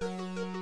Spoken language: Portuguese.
Música